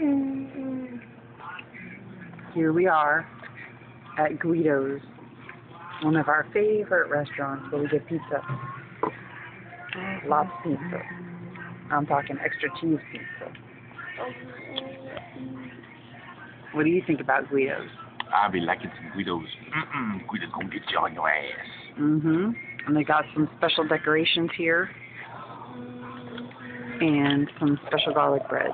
Mm-hmm. Here we are at Guido's, one of our favorite restaurants where we get pizza. Lots of pizza. I'm talking extra cheese pizza. What do you think about Guido's? Ah, I'll be liking some Guidos. Mm-mm, Guido's gonna get you on your ass. Mm-hmm. And they got some special decorations here. And some special garlic bread.